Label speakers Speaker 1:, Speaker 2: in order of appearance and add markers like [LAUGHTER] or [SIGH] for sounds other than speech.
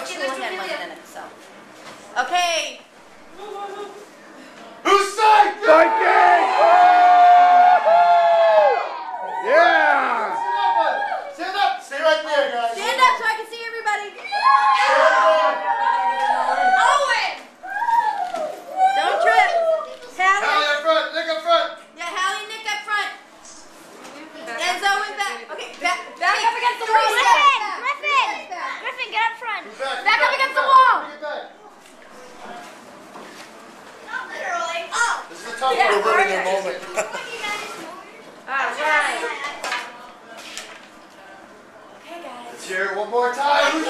Speaker 1: Coach Houlihan wasn't in it, so. Okay.
Speaker 2: Who's side?
Speaker 3: Viking! Yeah!
Speaker 2: Stand up, bud. Stand up. Stay right there, guys.
Speaker 1: Stand up so I can see everybody.
Speaker 4: Owen!
Speaker 1: Don't trip.
Speaker 2: Hallie
Speaker 1: Hallie.
Speaker 2: up front. Nick up front.
Speaker 1: Yeah, Hallie, Nick up front. Enzo in back. Okay, back.
Speaker 4: Back up against the
Speaker 1: Three
Speaker 4: wall.
Speaker 1: steps
Speaker 4: Griffin!
Speaker 1: back.
Speaker 4: Griffin!
Speaker 1: Three steps back.
Speaker 4: Griffin, get up front.
Speaker 2: Get back.
Speaker 4: Back up against the wall. Not literally. Oh!
Speaker 2: This is a tough
Speaker 4: Yeah,
Speaker 2: one.
Speaker 3: We're in their moment. [LAUGHS]
Speaker 1: All right.
Speaker 4: Okay, guys.
Speaker 2: Let's hear it one more time.